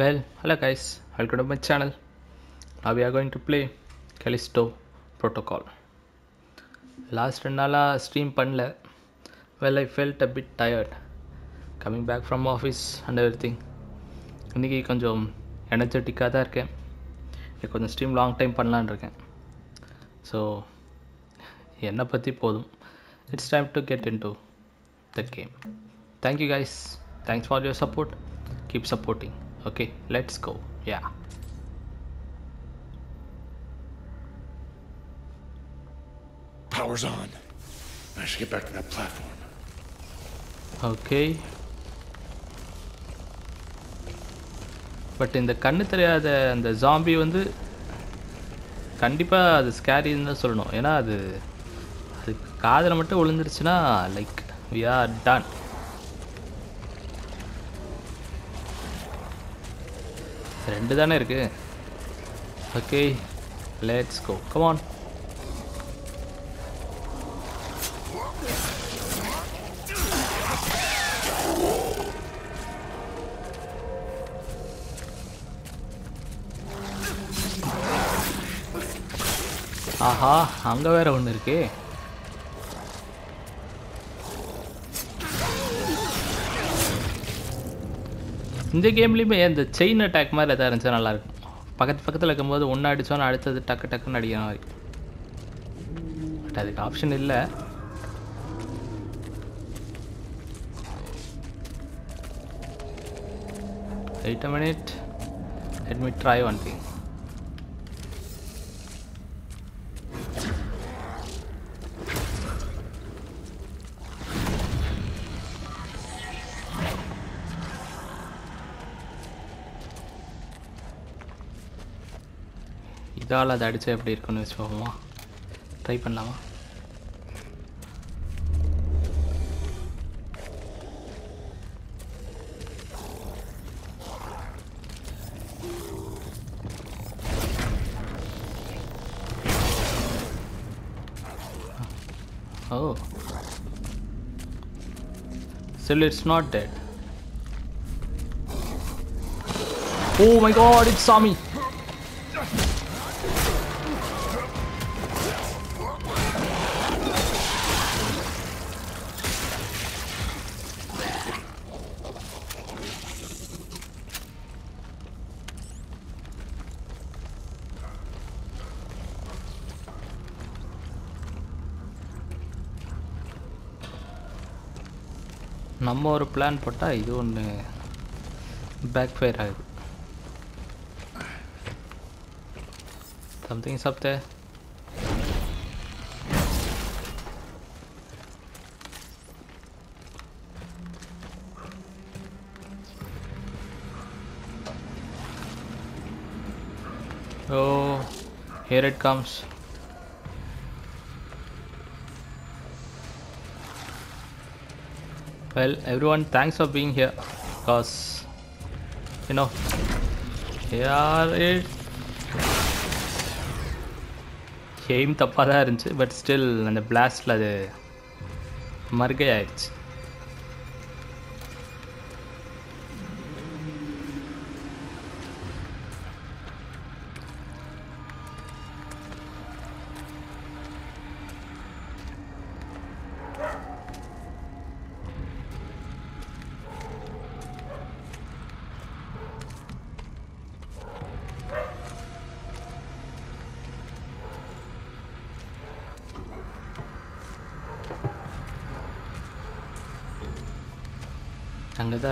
Well, hello guys, welcome to my channel. Now we are going to play Callisto Protocol. Last ரெண்டு நாளாக stream பண்ணல. Well I felt a bit tired coming back from office and every இன்றைக்கி கொஞ்சம் எனர்ஜெட்டிக்காக தான் இருக்கேன். கொஞ்சம் stream long time பண்ணலான்னு இருக்கேன். ஸோ என்னை பற்றி போதும். It's time to get into the game thank you guys thanks for your support keep supporting okay let's go yeah Power's on. I should get back to that platform. Okay but இந்த கண்ணு தெரியாத அந்த zombie வந்து கண்டிப்பாக அது ஸ்கேரின்னு தான் சொல்லணும். ஏன்னா அது அது காதில் மட்டும் விழுந்துருச்சுன்னா லைக் வி ஆர் டன் ரெண்டு தானே இருக்கு. Okay let's go come on ஆஹா அங்கே வேற ஒன்று இருக்கே. இந்த கேம்லேயுமே இந்த செயின் அட்டாக் மாதிரி எதாவது இருந்துச்சா நல்லாயிருக்கும். பக்கத்து பக்கத்தில் இருக்கும்போது ஒன்று அடித்தோன்னு அடுத்தது டக்கு டக்குன்னு அடிக்கிற மாதிரி. பட் அதுக்கு ஆப்ஷன் இல்லை. Wait a minute let try one thing இதால் அதை அடித்தா எப்படி இருக்குன்னு வச்சு பார்ப்போமா ட்ரை பண்ணலாமா Oh. Still, it's not dead. Oh my god, it saw me! நம்ம ஒரு பிளான் போட்டால் இது ஒன்று பேக் ஃபயர் ஆகுது சம்திங் சாப்பிட்ட Oh, here it comes. well everyone thanks for being here because you know here it aim தப்பாக தான் இருந்துச்சு பட் ஸ்டில் அந்த பிளாஸ்டில் அது மறுகை ஆயிடுச்சு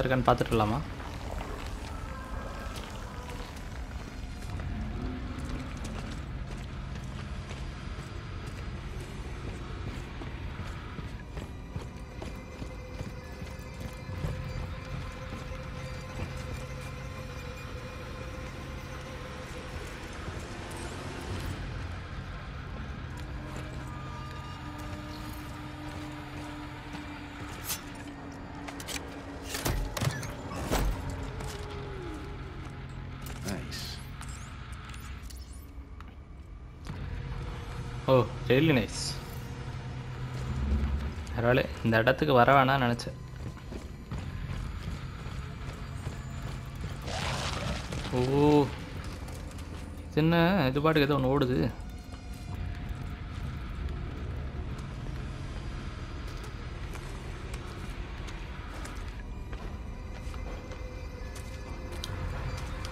இருக்கான்னு பார்த்துட்டுலாமா Nice. ஓ ரியலி நைஸ் பரவாயில்ல இந்த இடத்துக்கு வர வேணாம்னு நினச்சேன். ஓ இது என்ன? இது பாட்டுக்கு ஏதோ ஒன்று ஓடுது.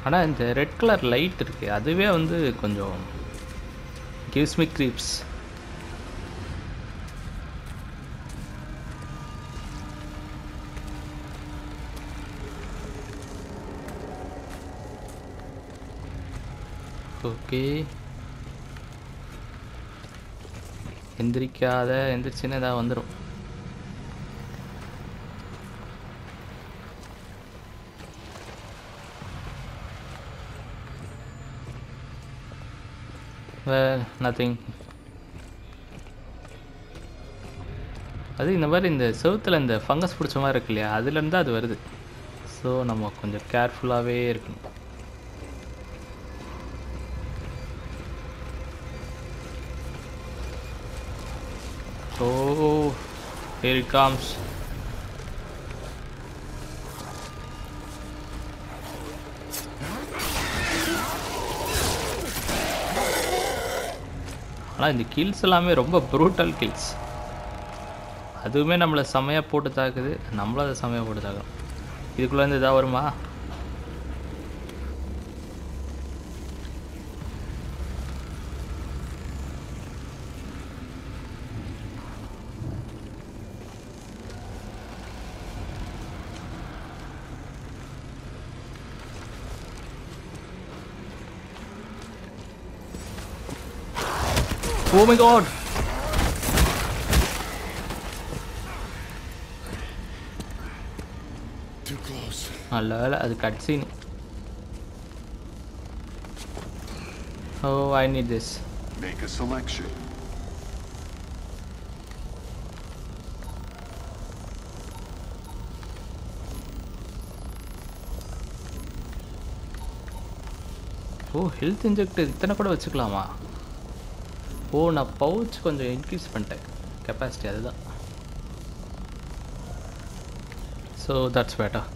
ஆனால் இந்த ரெட் கலர் லைட் இருக்குது அதுவே வந்து கொஞ்சம் gives me creeps. ஓகே எந்திரிக்காத எந்திரிச்சுன்னு ஏதாவது வந்துடும் well நத்திங் அது இந்த மாதிரி இந்த செவுத்தில் இந்த ஃபங்கஸ் பிடிச்ச மாதிரி இருக்கு இல்லையா? அதுலேருந்து அது வருது. ஸோ நம்ம கொஞ்சம் கேர்ஃபுல்லாகவே இருக்கணும். ஓ here காம்ஸ் ஆனால் இந்த கில்ஸ் எல்லாமே ரொம்ப ப்ரூட்டல் கில்ஸ் அதுவுமே நம்மளை செமையாக போட்டு தாக்குது. நம்மளும் அதை செமையாக போட்டு தாக்குறோம். இதுக்குள்ளேருந்து இதாக வருமா? Oh my god! Too close. நல்ல வேலை அது cutscene oh I need this Make a selection. Oh health inject இத்தனை கூட வச்சுக்கலாமா ஓ நான் பவுச் கொஞ்சம் இன்க்ரீஸ் பண்ணிட்டேன். கெப்பாசிட்டி அதுதான். So that's better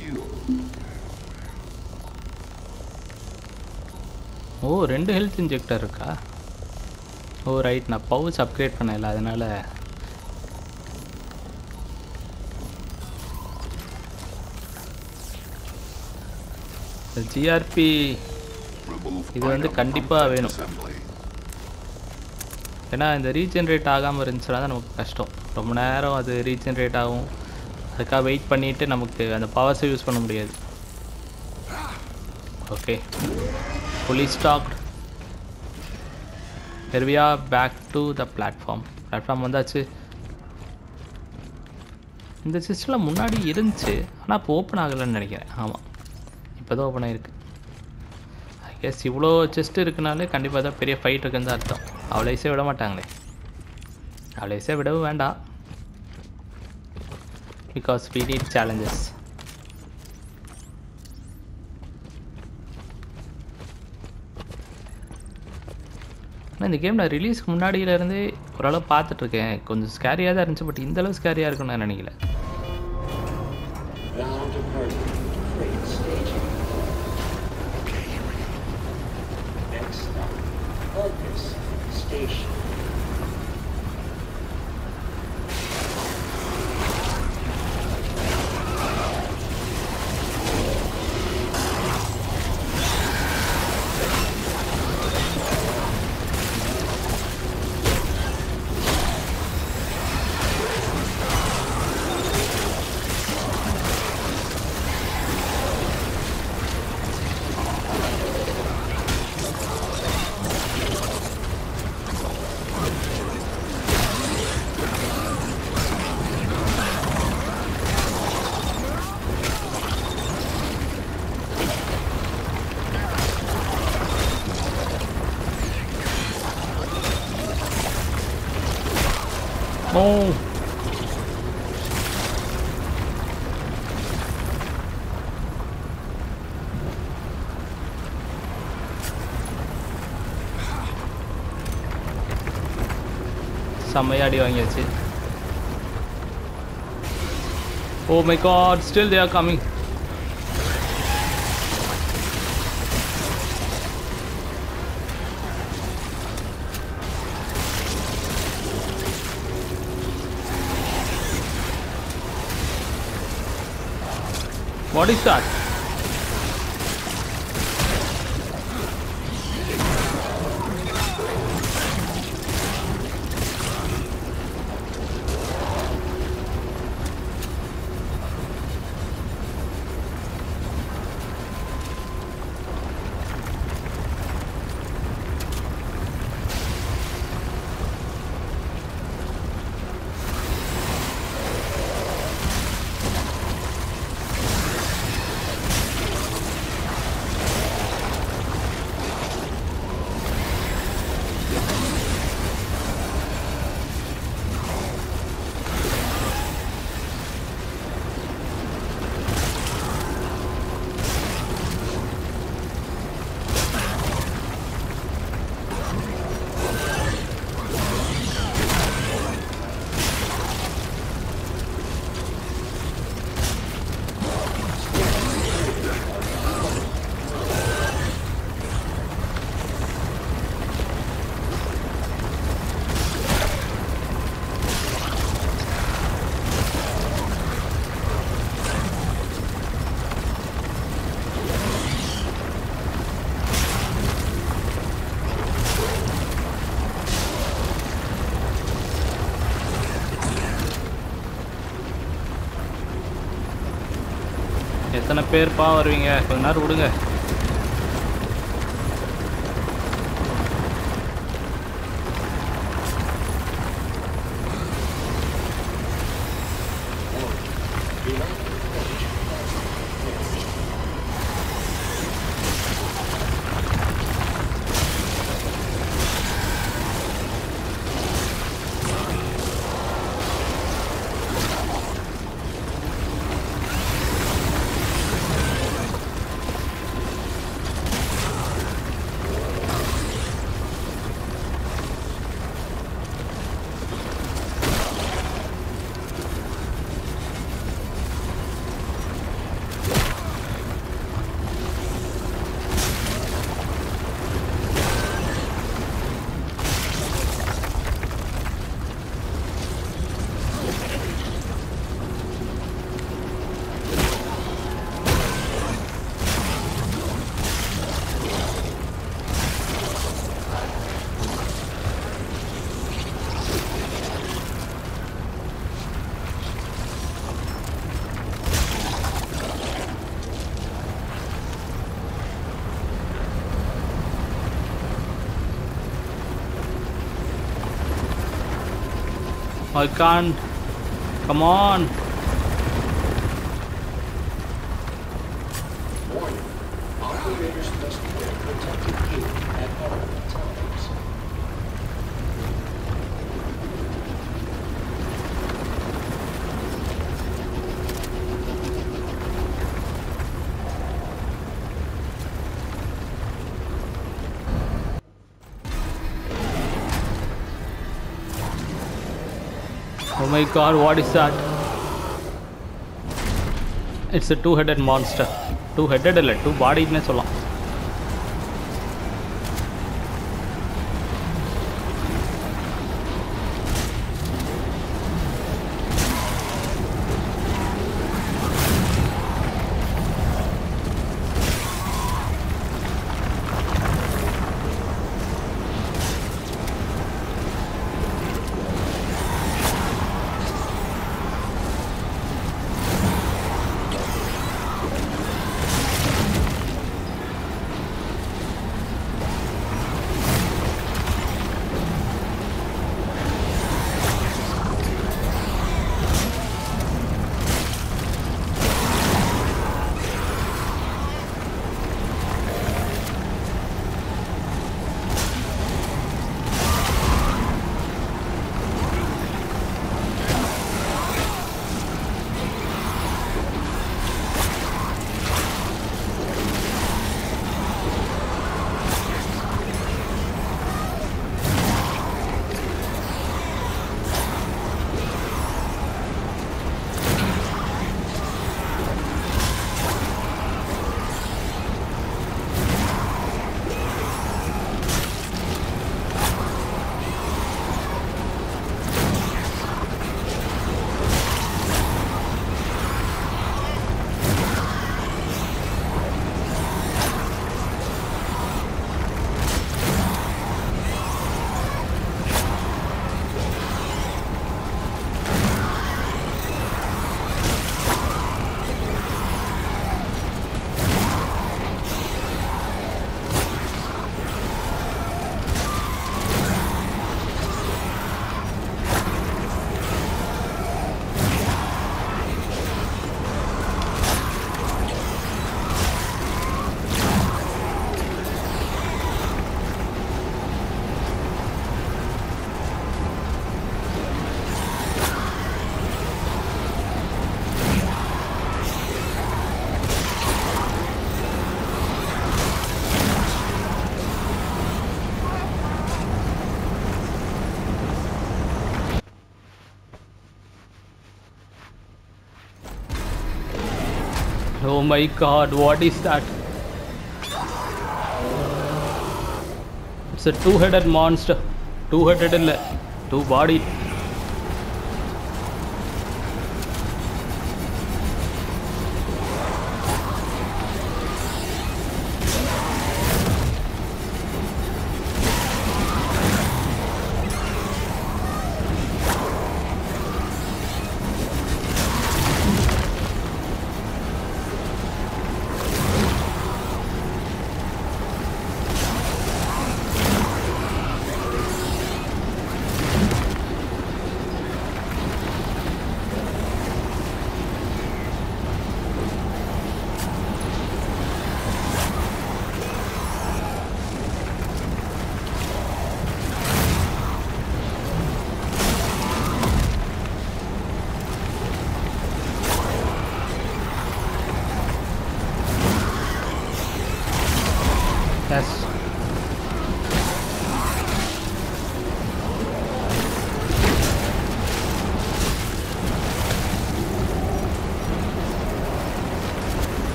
you. Oh ரெண்டு ஹெல்த் இன்ஜெக்டர் இருக்கா? ஓ ரைட் நான் பவுச் அப்கிரேட் பண்ணல அதனால ஜிஆர்பி இது வந்து கண்டிப்பாக வேணும். ஏன்னா இந்த ரீஜென்ரேட் ஆகாமல் இருந்துச்சுன்னா தான் நமக்கு கஷ்டம். ரொம்ப நேரம் அது ரீஜென்ரேட் ஆகும். அதுக்காக வெயிட் பண்ணிவிட்டு நமக்கு அந்த பவர்ஸை யூஸ் பண்ண முடியாது. Okay fully stocked ஹெர்வியா back to the platform platform வந்தாச்சு. இந்த சிஸ்டமில் முன்னாடி இருந்துச்சு. ஆனால் இப்போ ஓப்பன் ஆகலைன்னு நினைக்கிறேன். ஆமாம் இப்போ தான் ஓப்பன் ஆகிருக்கு ஐ கெஸ் இவ்வளோ செஸ்ட் இருக்குனாலே கண்டிப்பாக தான் பெரிய ஃபைட் இருக்குன்னு தான் அர்த்தம். அவ்வளோ ஈஸியாக விட மாட்டாங்களே. அவ்வளோ ஈஸியாக விடவும் வேண்டாம். பிகாஸ் வி நீட் சேலஞ்சஸ் ஆனால் இந்த கேம் நான் ரிலீஸ்க்கு முன்னாடியிலேருந்தே ஓரளவு பார்த்துட்ருக்கேன். கொஞ்சம் ஸ்கேரியாக தான் இருந்துச்சு பட் இந்தளவு ஸ்கேரியாக இருக்குன்னு நான் நினைக்கல. Somebody are doing it. Oh my god, still they are coming. What is that? எத்தனை பேர்ப்பா வருவீங்க? கொஞ்ச நேரம் விடுங்க. I can't. Come on. Warning. Operators must at all times. My god, what is that? It's a two-headed monster. Two-headed இல்லை two பாடின்னே சொல்லலாம் my god, what is that? It's a two-headed monster. Two-headed, two-bodied.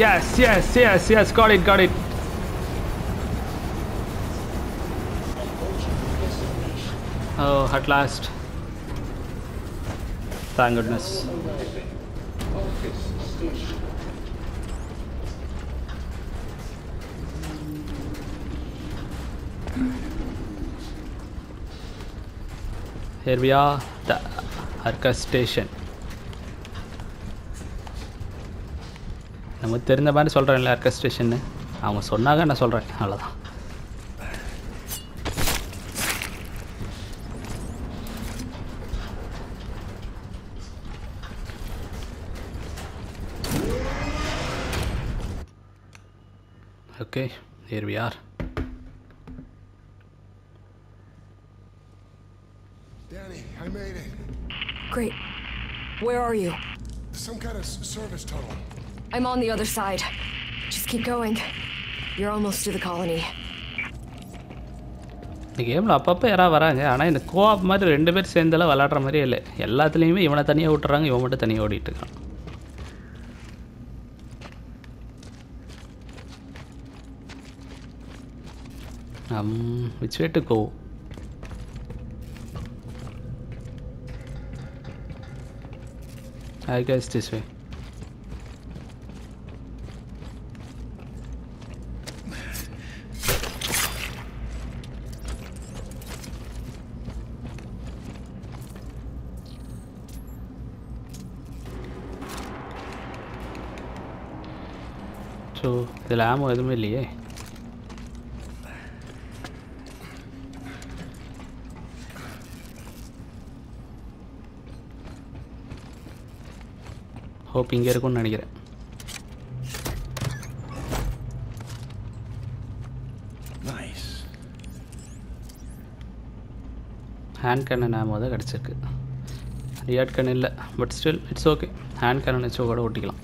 Yes, yes, yes, yes, got it, got it. Oh, at last. Thank goodness. Here we are, the Arca station. நமக்கு தெரிந்த மாதிரி சொல்கிறேன்ல அர்க்க ஸ்டேஷன்னு அவங்க சொன்னாங்க நான் சொல்கிறேன் அவ்வளோதான் Okay, here we are. Danny, I made it. Great. Where are you? Some kind of s- service tunnel. I'm on the other side. Just keep going. You're almost to the colony. இந்த கேமில் அப்பப்போ யாராவது வராங்க ஆனால் இந்த co-op மாதிரி ரெண்டு பேர் சேர்ந்தெல்லாம் விளாட்ற மாதிரியே இல்லை எல்லாத்துலேயுமே இவனை தனியாக விட்டுறாங்க இவன் மட்டும் தனியாக ஓடிட்டு இருக்கான் Um, which way to go? I guess this way. So இதில் ஆமோ எதுவுமே இல்லையே ஹோப் இங்கே இருக்கும்னு நினைக்கிறேன். ஹேண்ட் கேனன் ஆமோ தான் கிடச்சிருக்கு ரியாட் கன் இல்லை but still it's okay hand cannon வச்சு கூட ஓட்டிக்கலாம்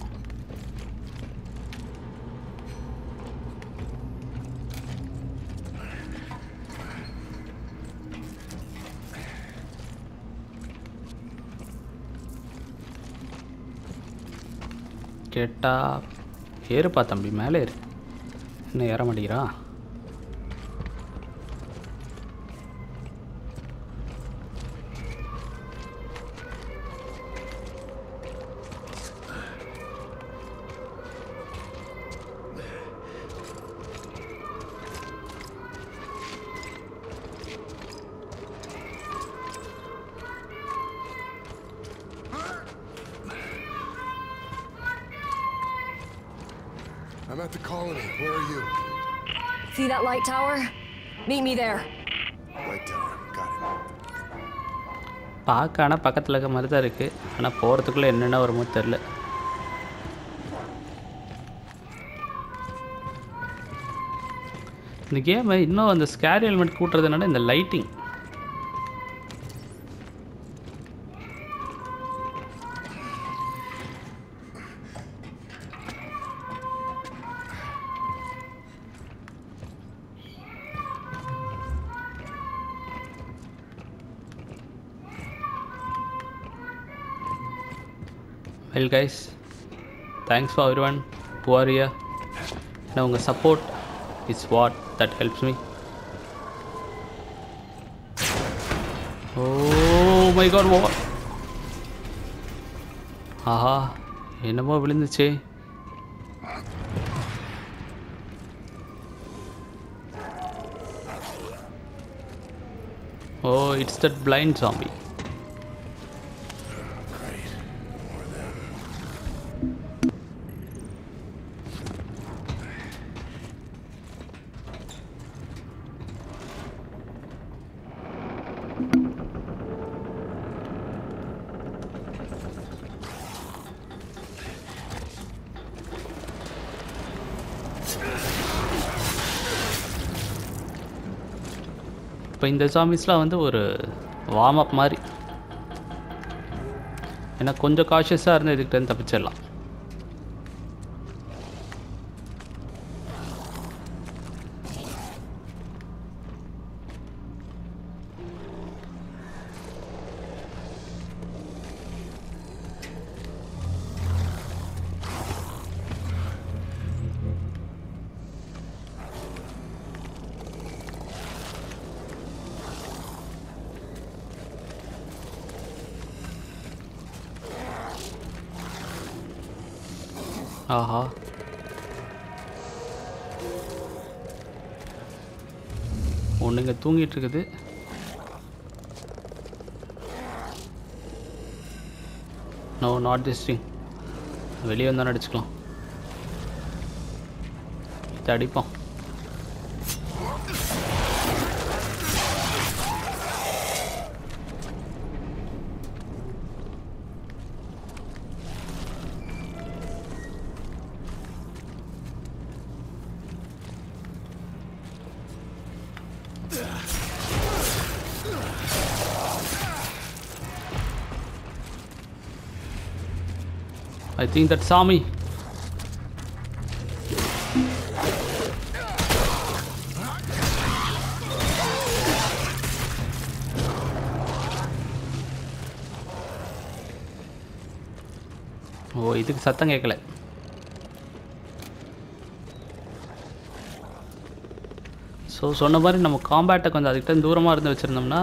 கேட்டா ஏறுப்பா தம்பி மேலே ஏறு. இன்னும் ஏற மாட்டேங்கிறா? I'm at the colony. Where are you? See that light tower? Meet me there. Light tower. Got it. பார்க்க ஆனால் பக்கத்தில் இருக்க மாதிரி தான் இருக்குது ஆனால் போகிறதுக்குள்ளே என்னென்ன வருமோ தெரில இந்த கேமை இன்னும் அந்த ஸ்கேரி எலிமெண்ட் கூட்டுறதுனால இந்த lighting well guys thanks for everyone who are here நான் உங்கள் support it's what that helps me oh my God what ஆஹா என்னமோ விழுந்துச்சே oh it's that blind zombie இப்போ இந்த ஜாமிஸ்லாம் வந்து ஒரு வார்ம் அப் மாதிரி. ஏன்னா கொஞ்சம் காஷியஸாக இருந்து இதுக்கிட்டேருந்து தப்பிச்சிடலாம். தூங்கிட்டு இருக்குது நோ நாட் திஸ் திங் வெளியே வந்தால் அடிச்சுக்கலாம் இதை அடிப்போம். I think that saw me. ஓ இதுக்கு சத்தம் கேட்கல ஸோ சொன்ன மாதிரி நம்ம காம்பேட்டை கொஞ்சம் அதுக்கிட்ட தூரமாக இருந்து வச்சுருந்தோம்னா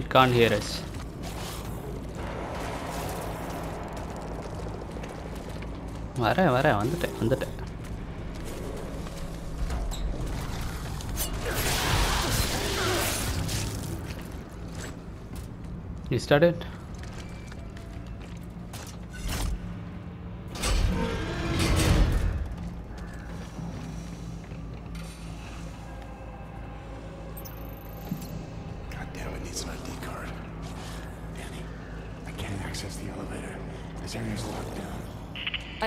இட் கான் ஹியர் வரேன் வரேன் வந்துட்டேன் வந்துட்டேன் You started?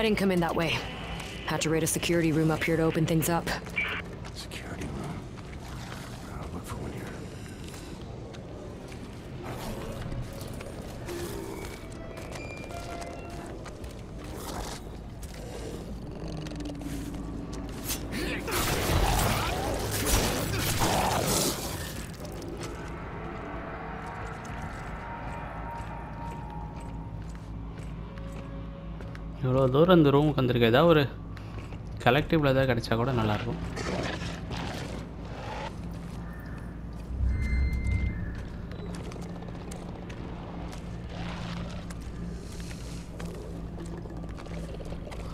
Didn't come in that way. Had to raid a security room up here to open things up. தவிர அந்த இந்த ரூமுக்கு வந்திருக்கு ஏதாவது ஒரு கலெக்டிவில் ஏதாவது கிடைச்சா கூட நல்லாயிருக்கும்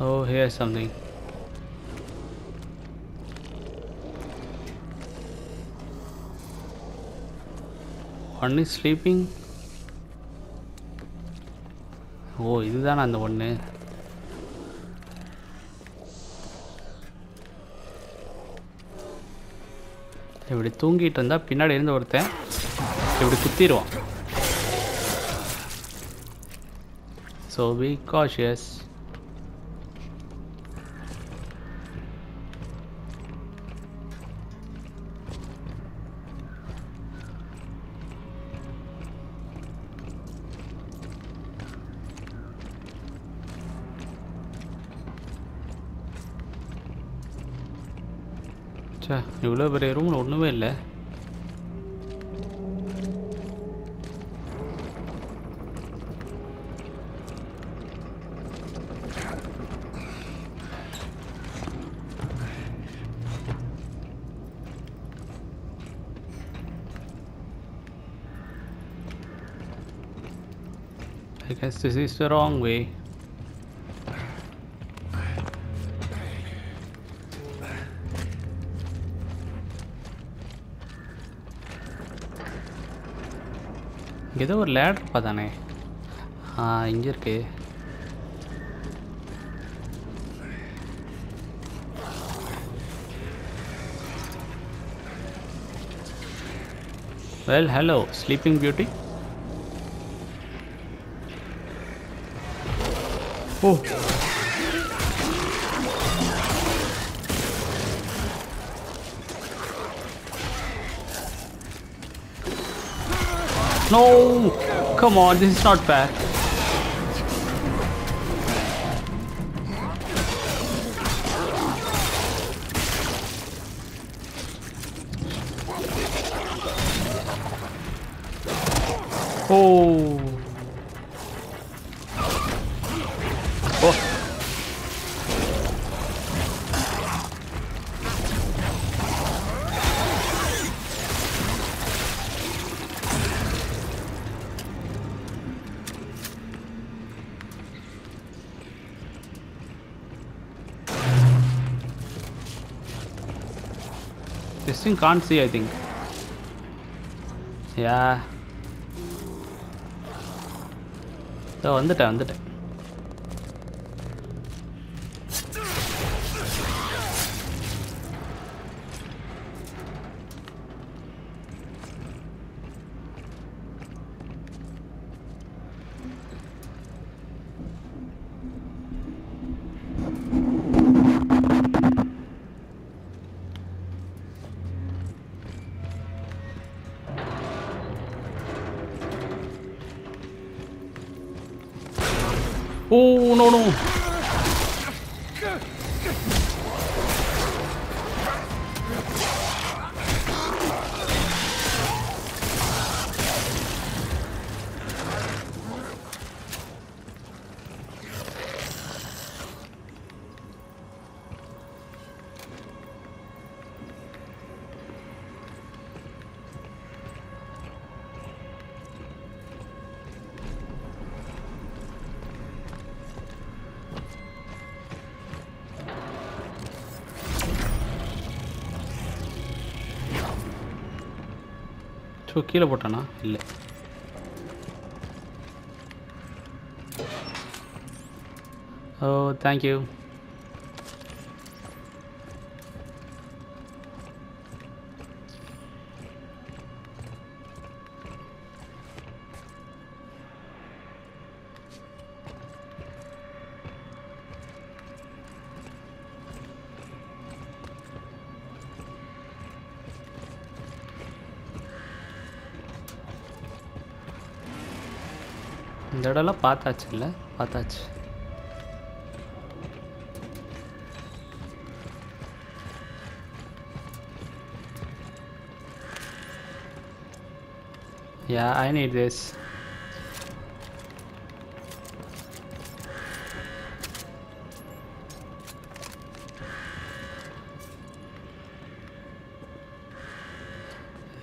Oh, here's something. One is sleeping. Oh, ஓ இதுதானே அந்த ஒன்று இப்படி தூங்கிட்டு இருந்தால் பின்னாடி இருந்து ஒருத்தன் இப்படி குத்திடுவான் ஸோ பி காஷியஸ் இவ்வளோ பெரிய ரூமில் ஒன்றுமே இல்லை I guess this is the wrong way. ஏதோ ஒரு லேடர் பார்த்தானே. ஆ இங்கே இருக்கு. Well hello sleeping beauty oh No! Come on, this is not fair. Oh. This thing can't see, I think. Yeah. இதோ வந்துட்டேன் வந்துட்டேன் ஸோ கீழே போட்டானா? இல்லை. ஓ தேங்க்யூ பார்த்தாச்சு இல்லை பார்த்தாச்சு Yeah, I need this.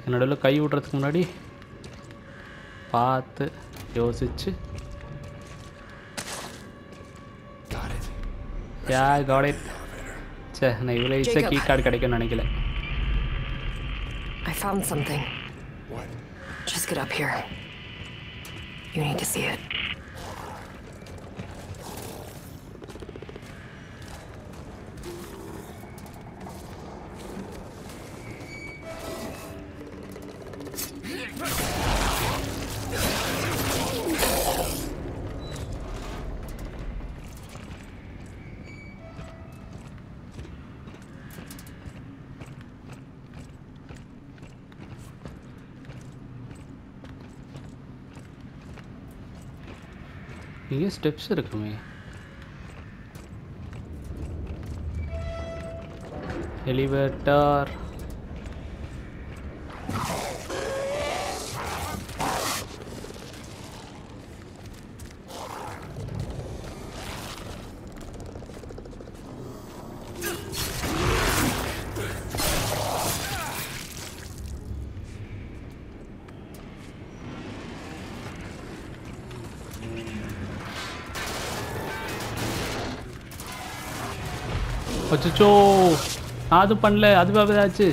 நடுவில் கை விடுறதுக்கு முன்னாடி பார்த்து யோசிச்சு யா காட் இட் சே நான் இவ்வளோ ஈஸியாக Jacob. கீ கார்டு கிடைக்கும்னு நினைக்கல I found something. What? Just get up here. You need to see it. இங்கே ஸ்டெப்ஸ் இருக்குமே? எலிவேட்டர் அச்சோ நான் அது பண்ணல அதுவாக ஏதாச்சு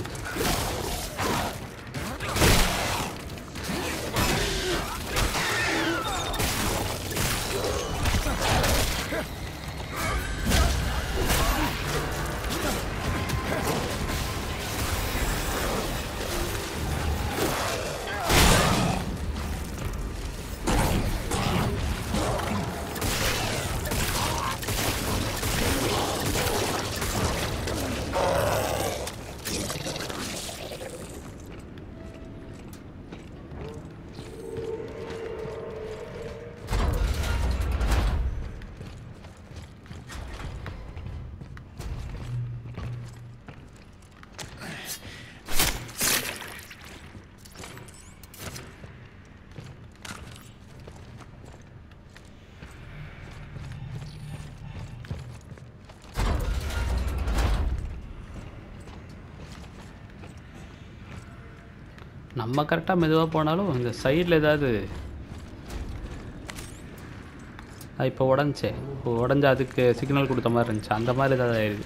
நம்ம கரெக்டாக மெதுவாக போனாலும் இந்த சைடில் ஏதாவது இப்போ உடஞ்சே. இப்போ உடஞ்ச அதுக்கு சிக்னல் கொடுத்த மாதிரி இருந்துச்சு. அந்த மாதிரி ஏதாவது ஆயிடுது.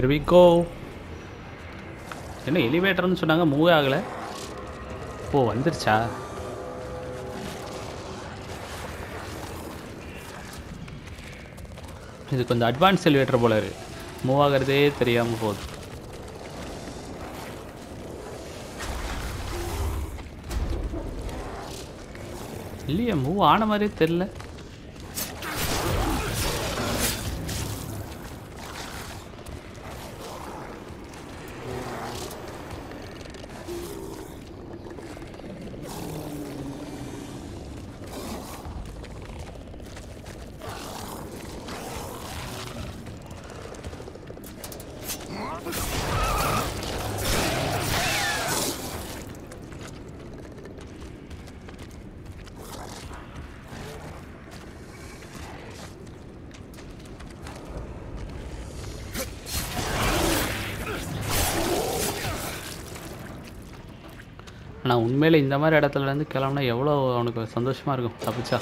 ஹியர் வி கோ என்ன எலிவேட்டர்னு சொன்னாங்க? மூவ் ஆகலை. ஓ வந்துருச்சா? இது கொஞ்சம் அட்வான்ஸ் எலிவேட்டர் போல இருக்கு. மூவ் ஆகிறதே தெரியாமல் போகுது. இல்லையே மூவ் ஆன மாதிரியே தெரில ஆனால் உண்மையில் இந்த மாதிரி இடத்துல இருந்து கிளம்புனா எவ்வளோ அவனுக்கு சந்தோஷமாக இருக்கும் தப்பிச்சா.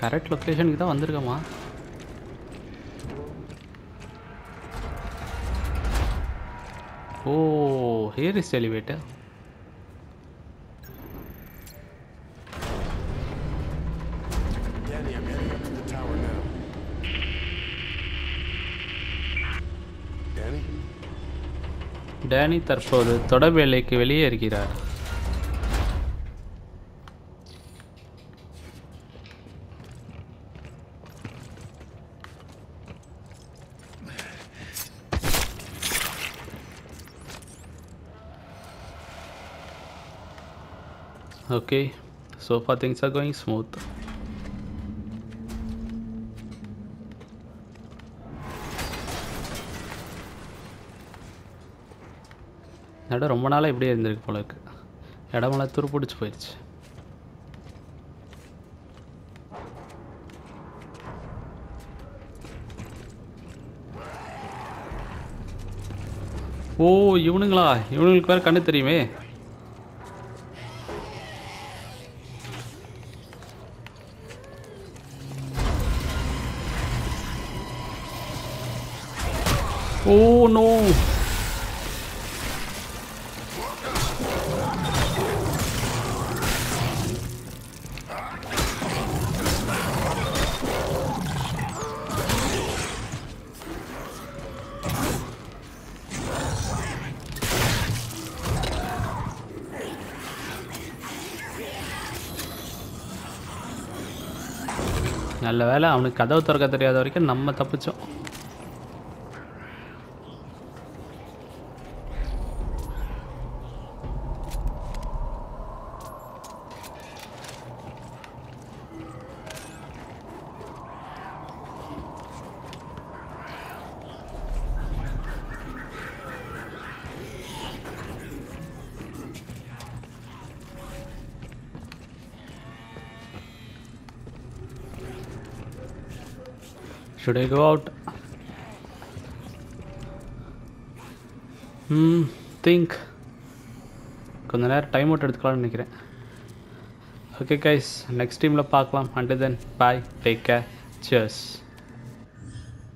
கரெக்ட் லொக்கேஷனுக்கு தான் வந்திருக்கோமா ஓ here is elevator Danny, I'm heading up to the tower now. Danny? Danny தற்போது தொடர் எல்லைக்கு வெளியே இருக்கிறார் Okay, so far things are going smooth. இடம் ரொம்ப நாளாக இப்படியே இருந்திருக்கு போல இருக்கு. இடமெல்லாம் துருப்பிடிச்சு போயிடுச்சு ஓ இவனுங்களா? இவனுங்களுக்கு வேறு கண்ணு தெரியுமே. ஓ நோ நல்ல வேலை. அவனுக்கு கதவு திறக்க தெரியாத வரைக்கும் நம்ம தப்பிச்சோம். Should I go out hmm think கொஞ்ச நேரம் டைம் அவுட் எடுத்துக்கலாம்னு நினைக்கிறேன். ஓகே கைஸ் நெக்ஸ்ட் டீமில் பார்க்கலாம். And then bye take care cheers